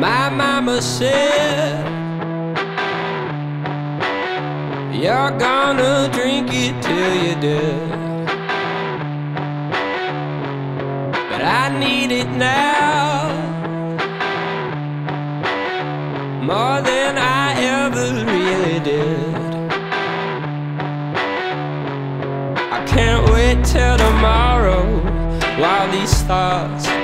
mama said You're gonna drink it till you're dead But I need it now More than I ever really did. I can't wait till tomorrow While these thoughts,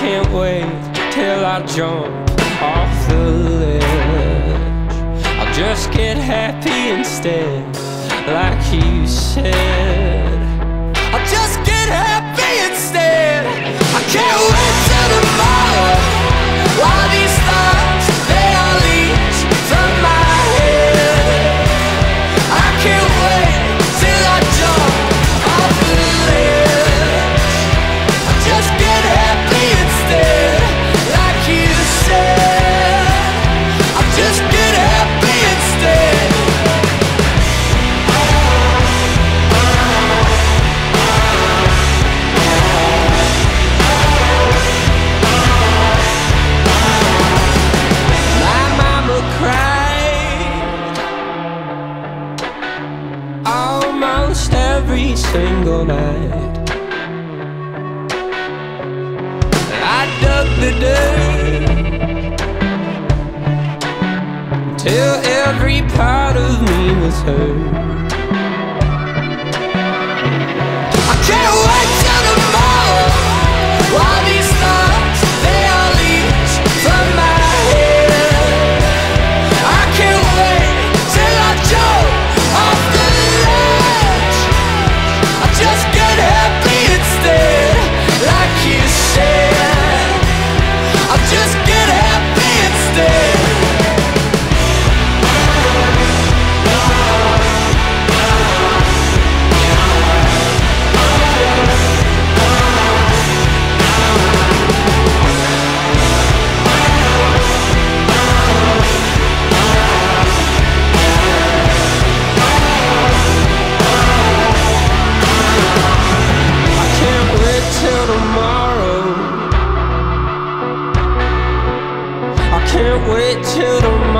can't wait till I jump off the ledge. I'll just get happy instead, like you said single night. I dug the dirt till every part of me was hurt. Can't wait till tomorrow.